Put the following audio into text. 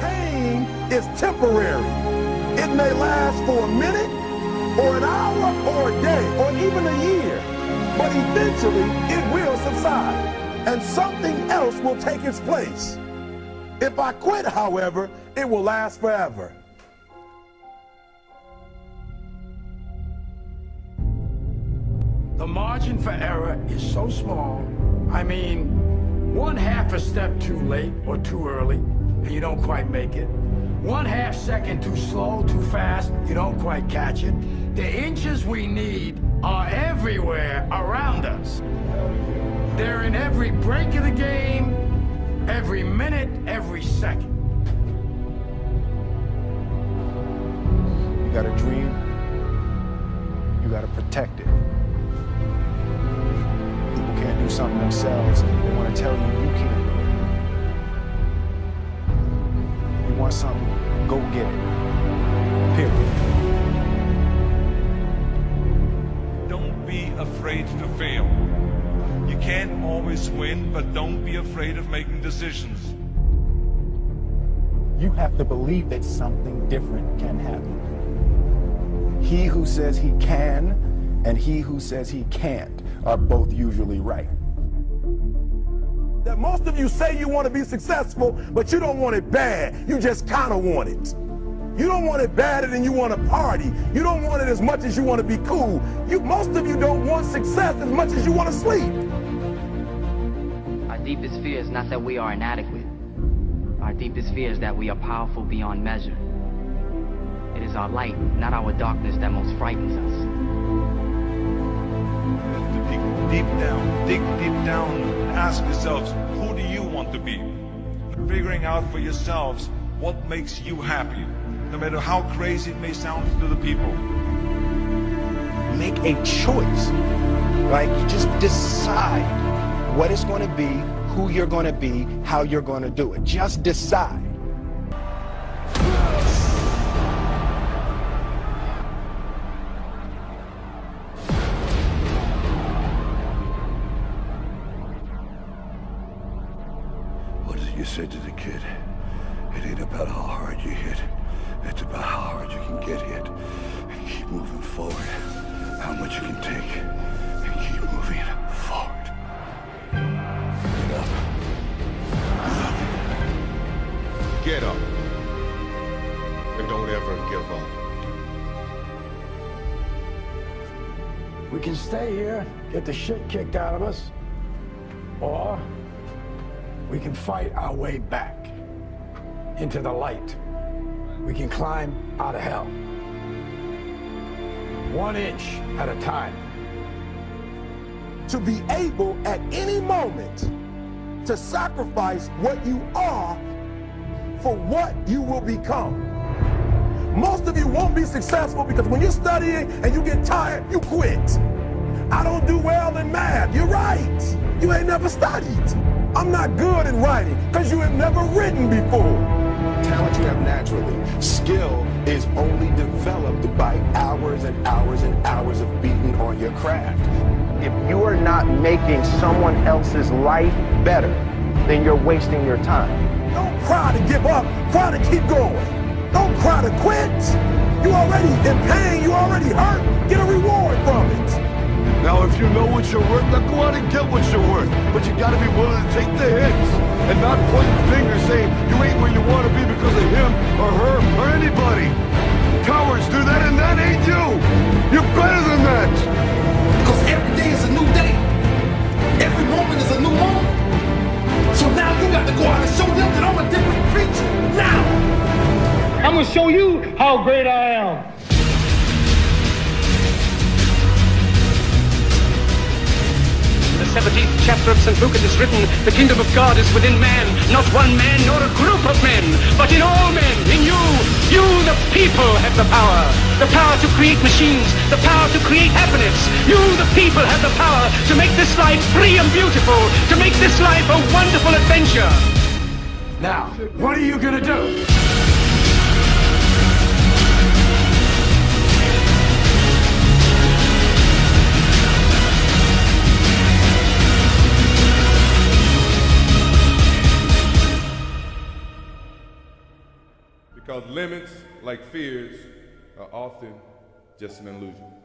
Pain is temporary. It may last for a minute, or an hour, or a day, or even a year. But eventually, it will subside, and something else will take its place. If I quit, however, it will last forever. The margin for error is so small. I mean, one half a step too late or too early, and you don't quite make it. One half second too slow, too fast, you don't quite catch it. The inches we need are everywhere around us. They're in every break of the game, every minute, every second. You got a dream, you got to protect it. People can't do something themselves, they want to tell you you can't go get it. Period. Don't be afraid to fail. You can't always win, but don't be afraid of making decisions. You have to believe that something different can happen. He who says he can and he who says he can't are both usually right. Most of you say you want to be successful, but you don't want it bad. You just kind of want it. You don't want it badder than you want to party. You don't want it as much as you want to be cool. You, most of you don't want success as much as you want to sleep. Our deepest fear is not that we are inadequate. Our deepest fear is that we are powerful beyond measure. It is our light, not our darkness, that most frightens us. Dig deep down, dig deep down, and ask yourselves, who do you want to be? Figuring out for yourselves what makes you happy, no matter how crazy it may sound to the people. Make a choice. Like, you just decide what it's going to be, who you're going to be, how you're going to do it. Just decide. You said to the kid? It ain't about how hard you hit. It's about how hard you can get hit and keep moving forward. How much you can take and keep moving forward. Get up. Get up. And don't ever give up. We can stay here, get the shit kicked out of us, or we can fight our way back into the light. We can climb out of hell. One inch at a time. To be able at any moment to sacrifice what you are for what you will become. Most of you won't be successful because when you're studying and you get tired, you quit. I don't do well in math. You're right. You ain't never studied. I'm not good in writing because you have never written before. Talent you have naturally. Skill is only developed by hours and hours and hours of beating on your craft. If you are not making someone else's life better, then you're wasting your time. Don't cry to give up. Cry to keep going. Don't cry to quit. You already in pain. You already hurt. Get a reward from it. You know what you're worth, now go out and get what you're worth. But you gotta be willing to take the hits and not point fingers saying you ain't where you want to be because of him or her or anybody. Cowards do that, and that ain't you. You're better than that. Because every day is a new day. Every moment is a new moment. So now you got to go out and show them that I'm a different creature. Now. I'm gonna show you how great I am. 17th chapter of St. Luke it is written, the kingdom of God is within man, not one man nor a group of men, but in all men, in you. You, the people, have the power. The power to create machines, the power to create happiness. You, the people, have the power to make this life free and beautiful, to make this life a wonderful adventure. Now, what are you gonna do? Because limits, like fears, are often just an illusion.